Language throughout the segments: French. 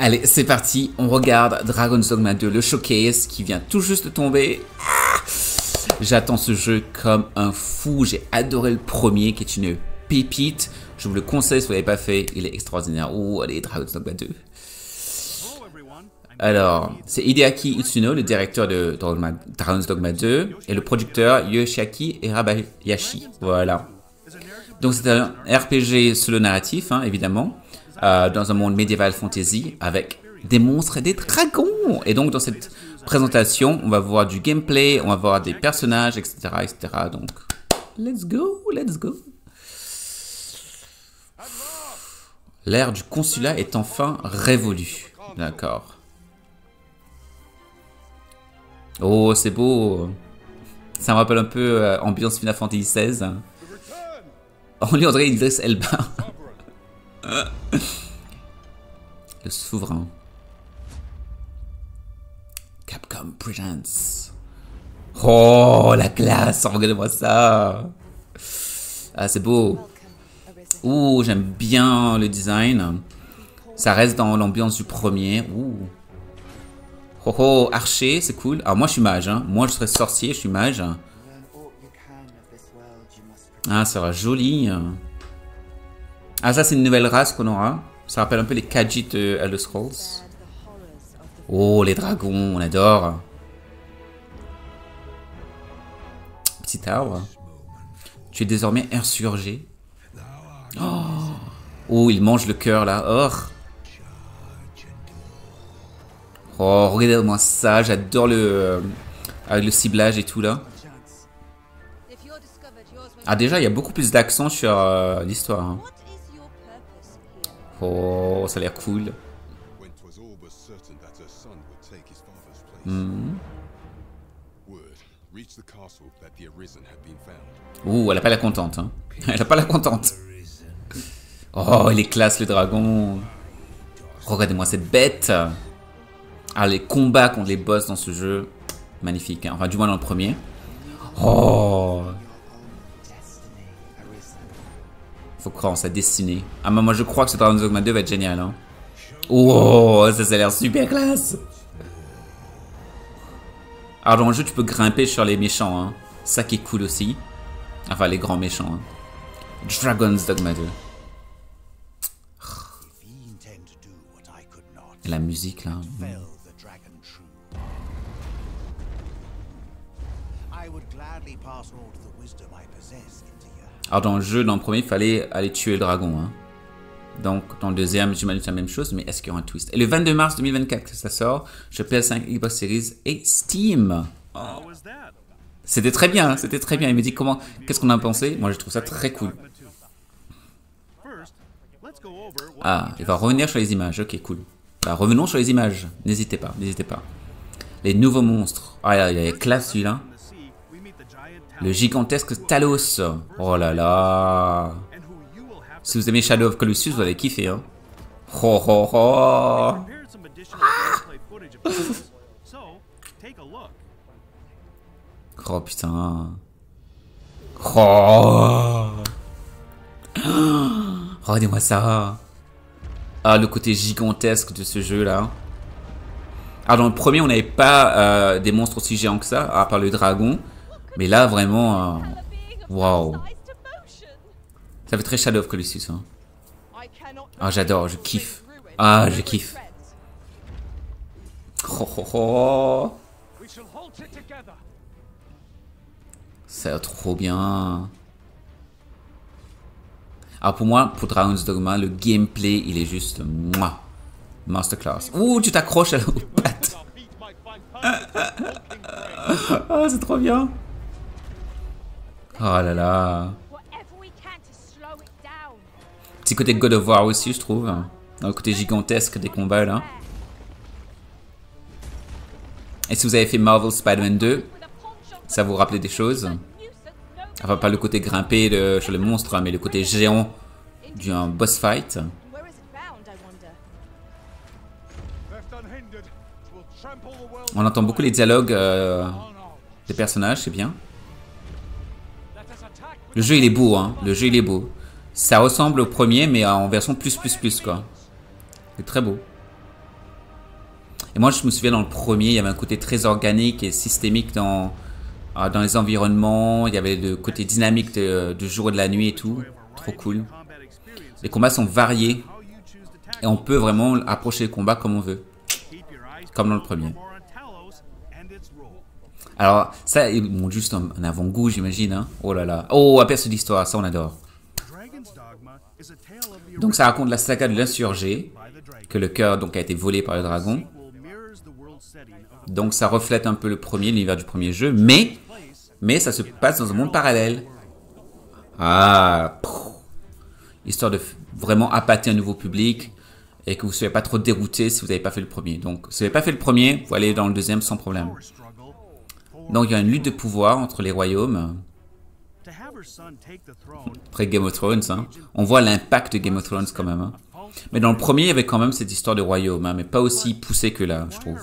Allez, c'est parti, on regarde Dragon's Dogma 2, le showcase qui vient tout juste de tomber. Ah J'attends ce jeu comme un fou, j'ai adoré le premier qui est une pépite. Je vous le conseille si vous l'avez pas fait, il est extraordinaire. Oh, allez, Dragon's Dogma 2. Alors, c'est Hideaki Utsuno, le directeur de Dragon's Dogma 2, et le producteur Yoshiaki Erabayashi. Voilà. Donc c'est un RPG solo narratif, hein, évidemment, euh, dans un monde médiéval fantasy avec des monstres et des dragons. Et donc dans cette présentation, on va voir du gameplay, on va voir des personnages, etc., etc. Donc, let's go, let's go. L'ère du consulat est enfin révolue. D'accord. Oh, c'est beau. Ça me rappelle un peu euh, ambiance Final Fantasy XVI. On lui Idris Elba. Le souverain. Capcom Presents. Oh, la classe Regardez-moi ça Ah, c'est beau Ouh, j'aime bien le design. Ça reste dans l'ambiance du premier. Ouh. Oh oh, archer, c'est cool. Alors moi je suis mage, hein. Moi je serais sorcier, je suis mage. Ah, ça va joli. Ah, ça c'est une nouvelle race qu'on aura. Ça rappelle un peu les Khajiit de Elder Scrolls. Oh, les dragons, on adore. Petit arbre. Tu es désormais insurgé. Oh, oh il mange le cœur là. Oh. Oh, regardez-moi ça, j'adore le, euh, avec le ciblage et tout là. Ah déjà, il y a beaucoup plus d'accent sur euh, l'histoire. Hein. Oh, ça a l'air cool. Hmm. Ouh, elle a pas la contente. Hein. Elle a pas la contente. Oh, il est classe le dragon. Regardez-moi cette bête. Ah, les combats contre les boss dans ce jeu, magnifique. Hein. Enfin, du moins dans le premier. Oh Faut croire en sa destinée. Ah, moi je crois que ce Dragon's Dogma 2 va être génial. Hein. Oh, ça, ça a l'air super classe. Alors dans le jeu, tu peux grimper sur les méchants. Hein. Ça qui est cool aussi. Enfin, les grands méchants. Hein. Dragon's Dogma 2. Et la musique là. Alors dans le jeu, dans le premier, il fallait aller tuer le dragon. Hein. Donc dans le deuxième, j'imagine la même chose, mais est-ce qu'il y aura un twist? Et le 22 mars 2024 ça sort, je PS5, Xbox Series et Steam. C'était très bien, c'était très bien. Il me dit comment, qu'est-ce qu'on a pensé? Moi je trouve ça très cool. Ah, il va revenir sur les images, ok cool. Bah, revenons sur les images, n'hésitez pas, n'hésitez pas. Les nouveaux monstres. Ah, il y a classe celui-là. Le gigantesque Talos. Oh là là. Si vous aimez Shadow of Colossus, vous allez kiffer. Hein. Oh oh oh. Oh putain. Oh. Regardez-moi ça. Ah, le côté gigantesque de ce jeu là. Alors dans le premier, on n'avait pas euh, des monstres aussi géants que ça, à part le dragon. Mais là, vraiment, euh, waouh. Ça fait très Shadow of Colossus. Hein. Ah, j'adore, je kiffe. Ah, je kiffe. Oh, oh, oh. Ça trop bien. Alors pour moi, pour Dragon's Dogma, le gameplay, il est juste... Moi, masterclass. Ouh, tu t'accroches à la patte. Ah, c'est trop bien. Oh là là. Petit côté God of War aussi, je trouve. Dans le côté gigantesque des combats là. Et si vous avez fait Marvel Spider-Man 2, ça vous rappelait des choses Enfin, pas le côté grimpé sur les monstres, mais le côté géant d'un boss fight. On entend beaucoup les dialogues euh, des personnages, c'est bien. Le jeu il est beau, hein. Le jeu il est beau. Ça ressemble au premier, mais en version plus plus plus quoi. C'est très beau. Et moi, je me souviens dans le premier, il y avait un côté très organique et systémique dans, euh, dans les environnements. Il y avait le côté dynamique du jour et de la nuit et tout. Trop cool. Les combats sont variés. Et on peut vraiment approcher les combats comme on veut. Comme dans le premier. Alors, ça, ils montrent juste un, avant-goût, j'imagine. Hein. Oh là là. Oh, aperçu d'histoire, ça on adore. Donc ça raconte la saga de l'insurgé, que le cœur donc a été volé par le dragon. Donc ça reflète un peu le premier, l'univers du premier jeu, mais, mais ça se passe dans un monde parallèle. Ah, histoire de vraiment appâter un nouveau public et que vous ne soyez pas trop dérouté si vous n'avez pas fait le premier. Donc si vous n'avez pas fait le premier, vous allez dans le deuxième sans problème. Donc il y a une lutte de pouvoir entre les royaumes. Très Game of Thrones, hein. On voit l'impact de Game of Thrones quand même. Hein. Mais dans le premier, il y avait quand même cette histoire de royaume, hein, mais pas aussi poussée que là, je trouve.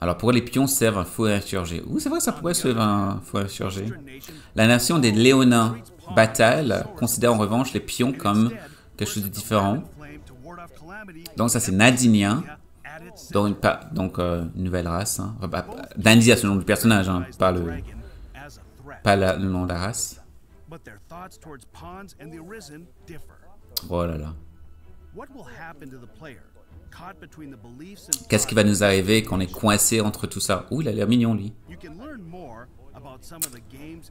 Alors pourquoi les pions servent un faux insurgé Ouh, c'est vrai ça pourrait servir un faux insurgé. La nation des Léonins, Batal, considère en revanche les pions comme quelque chose de différent. Donc ça c'est Nadinien, donc euh, une nouvelle race. Hein. Bah, c'est le nom du personnage, hein, pas, le, pas le nom de la race. Oh là là. Qu'est-ce qui va nous arriver quand on est coincé entre tout ça? Ouh, il a l'air mignon, lui.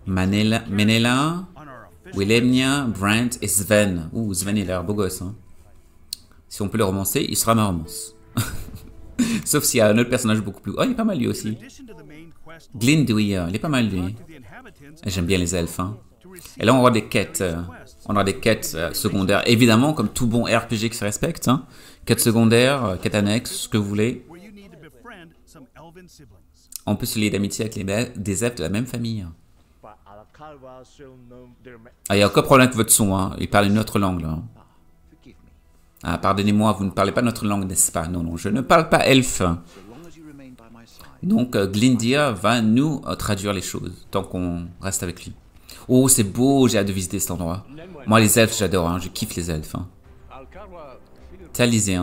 Manela, Willemnia, Brent et Sven. Ouh, Sven, il a l'air beau gosse. Hein. Si on peut le romancer, il sera ma romance. Sauf s'il y a un autre personnage beaucoup plus... Oh, il est pas mal lui aussi. Glinduir, il est pas mal lui. J'aime bien les elfes. Hein. Et là, on va des quêtes. Euh, on a des quêtes euh, secondaires. Évidemment, comme tout bon RPG qui se respecte. Hein. Quêtes secondaires, euh, quêtes annexes, ce que vous voulez. On peut se lier d'amitié avec des elfes de la même famille. Ah, il y a encore problème avec votre son. Hein. Il parle une autre langue. Là. Ah, pardonnez-moi, vous ne parlez pas notre langue, n'est-ce pas? Non, non, je ne parle pas elfe. Donc, Glindir va nous traduire les choses, tant qu'on reste avec lui. Oh, c'est beau, j'ai hâte de visiter cet endroit. Moi, les elfes, j'adore, hein, je kiffe les elfes. Hein. Talisé,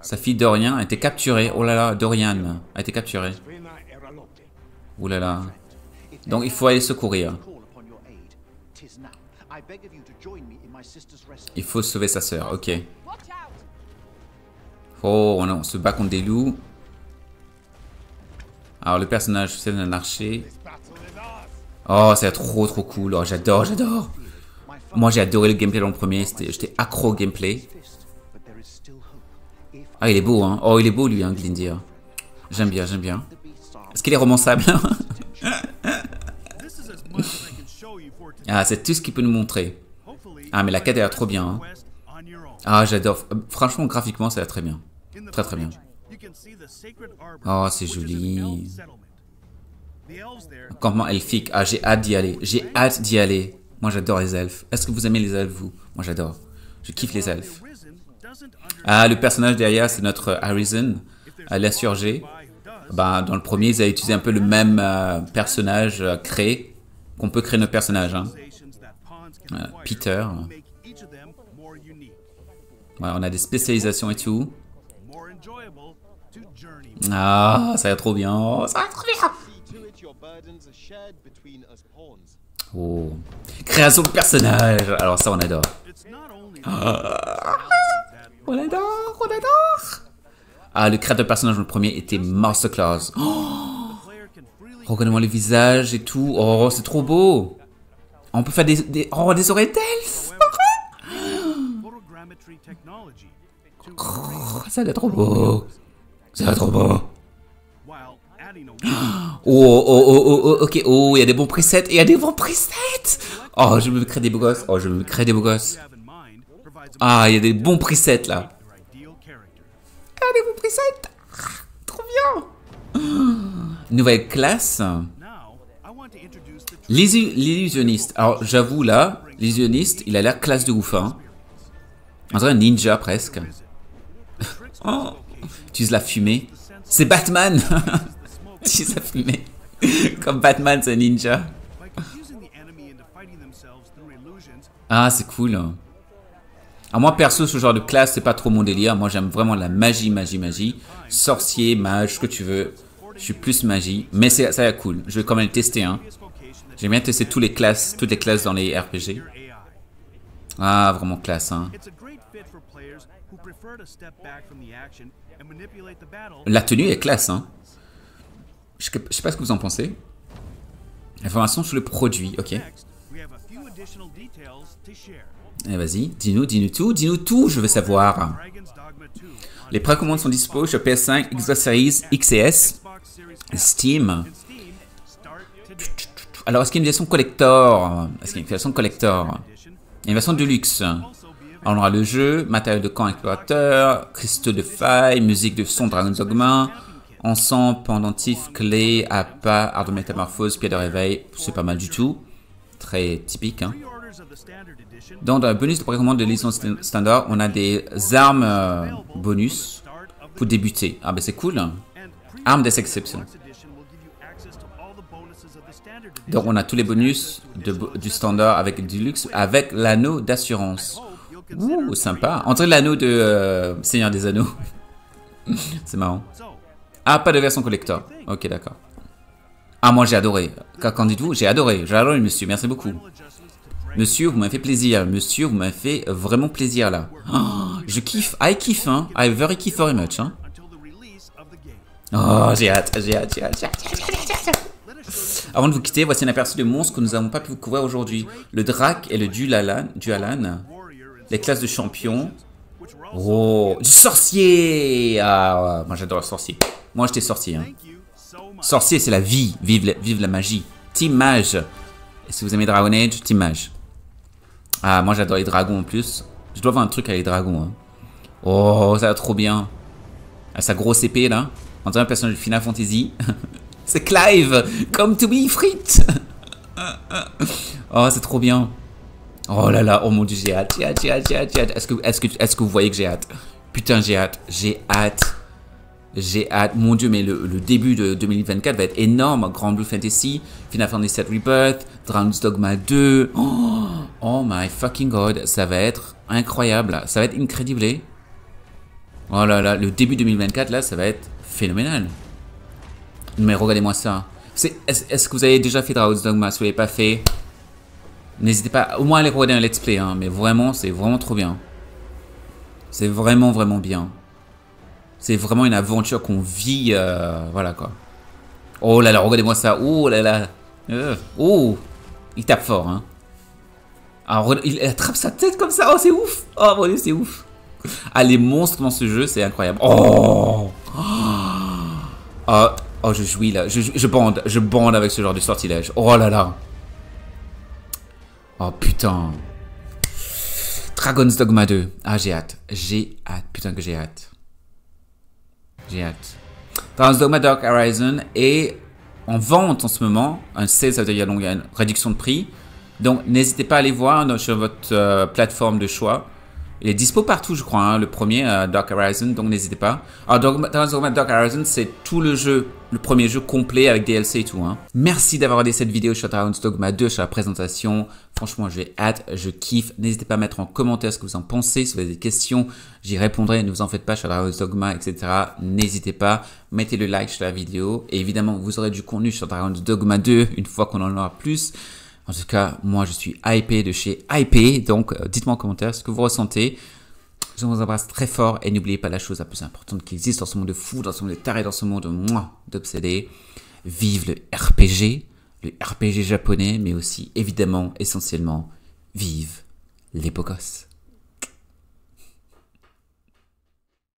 Sa fille Dorian a été capturée. Oh là là, Dorian a été capturée. Oh là là. Donc, il faut aller secourir. Il faut sauver sa sœur, ok. Oh, on se bat contre des loups. Alors, le personnage, c'est un archer. Oh, c'est trop trop cool. Oh, j'adore, j'adore. Moi, j'ai adoré le gameplay dans le premier. J'étais accro au gameplay. Ah, il est beau, hein. Oh, il est beau, lui, hein, Glindir. J'aime bien, j'aime bien. Est-ce qu'il est romançable Ah, c'est tout ce qu'il peut nous montrer. Ah, mais la quête, elle a trop bien. Hein. Ah, j'adore. Franchement, graphiquement, ça a très bien. Très, très bien. Oh, c'est joli. Campement elfique. Ah, j'ai hâte d'y aller. J'ai hâte d'y aller. Moi, j'adore les elfes. Est-ce que vous aimez les elfes, vous? Moi, j'adore. Je kiffe les elfes. Ah, le personnage derrière, c'est notre Harrison, l'insurgé. Bah, dans le premier, ils avaient utilisé un peu le même euh, personnage euh, créé, qu'on peut créer nos personnages. Hein. Peter. on a des spécialisations et tout. Ah, ça va trop bien. Ça va trop bien. Oh. Création de personnage. Alors ça, on adore. Ah. On adore, on adore. Ah, le créateur de personnage le premier était Masterclass. Oh. Regardez-moi les visages et tout. Oh, c'est trop beau. On peut faire des, oh, des oreilles d'elfe. Oh, ça a l'air trop beau. Ça a l'air trop beau. Oh, oh, oh, oh, oh, ok. Oh, il y a des bons presets. Il y a des bons presets. Oh, je me crée des beaux gosses. Oh, je me crée des beaux gosses. Ah, il y a des bons presets là. Ah, des bons presets. trop bien. Nouvelle classe. L'illusionniste. Alors, j'avoue, là, l'illusionniste, il a l'air classe de ouf. Hein. On dirait un ninja, presque. oh, utilise la fumée. C'est Batman Utilise la fumée. Comme Batman, c'est ninja. Ah, c'est cool. À moi, perso, ce genre de classe, c'est pas trop mon délire. Moi, j'aime vraiment la magie, magie, magie. Sorcier, mage, ce que tu veux. Je suis plus magie. Mais ça a l'air cool. Je vais quand même le tester, hein. J'aime bien tester toutes les classes, toutes les classes dans les RPG. Ah, vraiment classe, hein. La tenue est classe, hein. Je sais pas ce que vous en pensez. Information sur le produit, ok. Eh, vas-y, dis-nous, dis-nous tout, dis-nous tout, je veux savoir. Les précommandes sont dispo sur PS5, Xbox Series, XS, Steam. Alors, est-ce qu'il y a une version collector? Est-ce qu'il y a une version collector? Une version de luxe. on aura le jeu, matériel de camp explorateur, cristaux de faille, musique de son Dragon's Dogma, ensemble, pendentif, clé, appât, art de métamorphose, pied de réveil. C'est pas mal du tout. Très typique, hein. Dans le bonus de précommande de licence standard, on a des armes euh, bonus pour débuter. Ah ben c'est cool. Armes des exceptions. Donc on a tous les bonus du standard avec du luxe, avec l'anneau d'assurance. Ouh, sympa. Entre l'anneau de euh, Seigneur des Anneaux. c'est marrant. Ah, pas de version collector. Ok, d'accord. Ah, moi j'ai adoré. Qu'en dites-vous J'ai adoré. J'ai adoré, monsieur. Merci beaucoup. Monsieur, vous m'avez fait plaisir. Monsieur, vous m'avez fait vraiment plaisir là. Oh, je kiffe. I kiffe, hein. I very kiffe very much, hein. Oh, j'ai hâte, j'ai hâte, j'ai hâte, Avant de vous quitter, voici un aperçu de monstres que nous n'avons pas pu couvrir aujourd'hui. Le Drac et le Dualan, Dualan. Les classes de champions. Oh, du sorcier Ah, moi j'adore le sorcier. Moi j'étais sorcier. Hein. Sorcier, c'est la vie. Vive la, vive la magie. Team Mage. Et si vous aimez Dragon Age, Team Mage. Ah, moi j'adore les dragons en plus. Je dois avoir un truc avec les dragons. Hein. Oh, ça va trop bien. À sa grosse épée là. On dirait un personnage de Final Fantasy. c'est Clive Come to me, frites Oh, c'est trop bien. Oh là là, oh mon dieu, j'ai hâte, j'ai hâte, j'ai hâte, j'ai hâte. Est-ce que, est que, est que vous voyez que j'ai hâte? Putain, j'ai hâte, j'ai hâte. J'ai hâte, mon dieu, mais le, début de 2024 va être énorme. Grand Blue Fantasy, Final Fantasy VII Rebirth, Dragon's Dogma 2. Oh, my fucking god, ça va être incroyable. Ça va être incroyable. Oh là là, le début 2024 là, ça va être phénoménal. Mais regardez-moi ça. Est-ce que vous avez déjà fait Dragon's Dogma? Si vous l'avez pas fait, n'hésitez pas au moins à aller regarder un let's play. Hein, mais vraiment, c'est vraiment trop bien. C'est vraiment, vraiment bien. C'est vraiment une aventure qu'on vit, euh, voilà quoi. Oh là là, regardez-moi ça. Oh là là. Euh, oh, il tape fort, hein. Il attrape sa tête comme ça. Oh, c'est ouf. Oh, mon dieu, c'est ouf. Ah, les monstres dans ce jeu, c'est incroyable. Oh. oh. Oh, je jouis là. Je, je bande. Je bande avec ce genre de sortilège. Oh là là. Oh putain. Dragon's Dogma 2. Ah, j'ai hâte. J'ai hâte. Putain que j'ai hâte. J'ai hâte. Dogma Dark Horizon est en vente en ce moment. Un sale, ça veut dire qu'il y a une réduction de prix. Donc n'hésitez pas à aller voir sur votre euh, plateforme de choix. Il est dispo partout, je crois, hein, le premier, euh, Dark Horizon, donc n'hésitez pas. Alors, Dogma, Dark Horizon, c'est tout le jeu, le premier jeu complet avec DLC et tout. Hein. Merci d'avoir regardé cette vidéo sur Dragon's Dogma 2, sur la présentation. Franchement, j'ai hâte, je kiffe. N'hésitez pas à mettre en commentaire ce que vous en pensez. Si vous avez des questions, j'y répondrai. Ne vous en faites pas Dragon's Dogma, etc. N'hésitez pas, mettez le like sur la vidéo. Et évidemment, vous aurez du contenu sur Dragon's Dogma 2 une fois qu'on en aura plus. En tout cas, moi, je suis hypé de chez hypé. Donc, euh, dites-moi en commentaire ce que vous ressentez. Je vous embrasse très fort et n'oubliez pas la chose la plus importante qui existe dans ce monde de fou, dans ce monde de taré, dans ce monde moi d'obsédé. Vive le RPG, le RPG japonais, mais aussi évidemment, essentiellement, vive les gosses.